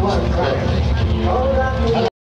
はい。